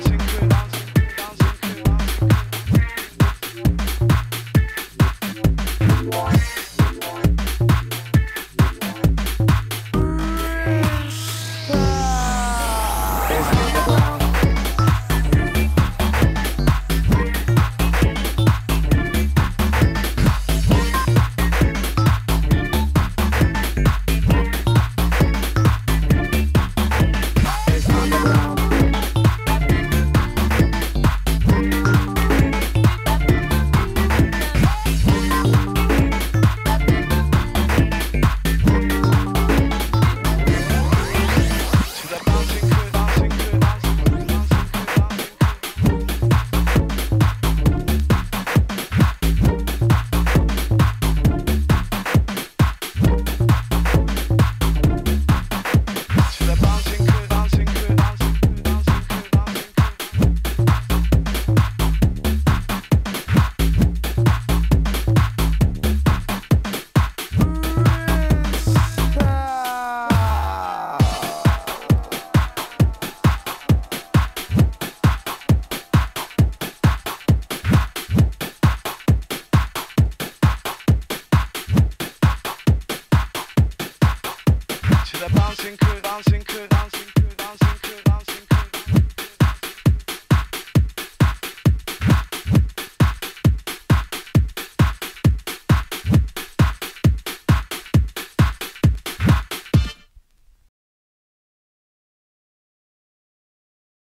dancing. bouncing crew, bouncing crew, bouncing.